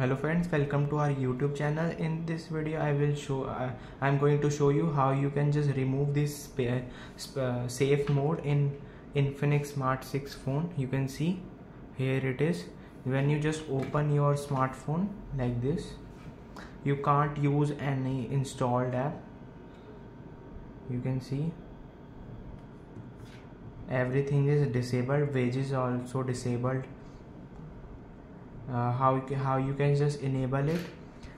hello friends welcome to our youtube channel. In this video i will show uh, i'm going to show you how you can just remove this uh, safe mode in infinix smart 6 phone. You can see here it is. When you just open your smartphone like this you can't use any installed app. You can see everything is disabled wages also disabled uh, how how you can just enable it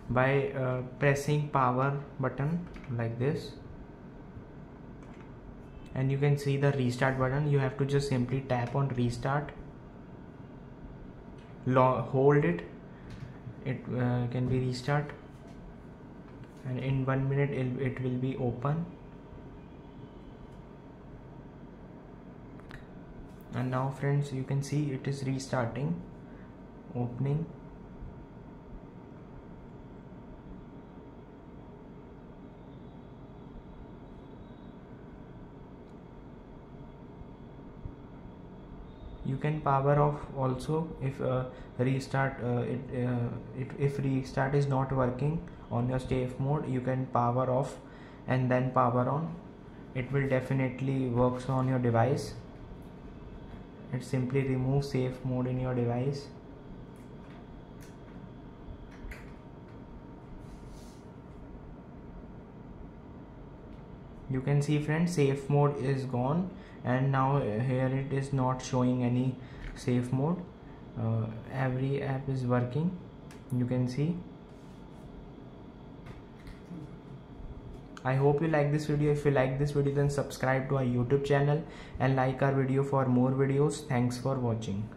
by uh, pressing power button like this. And you can see the restart button. You have to just simply tap on restart. Hold it. It uh, can be restart. And in one minute it, it will be open. And now friends you can see it is restarting opening. You can power off also if uh, restart uh, it, uh, it, if restart is not working on your safe mode you can power off and then power on. It will definitely works on your device. It simply removes safe mode in your device you can see friends safe mode is gone. And now uh, here it is not showing any safe mode. Uh, every app is working. You can see. I hope you like this video. If you like this video then subscribe to our youtube channel and like our video for more videos. Thanks for watching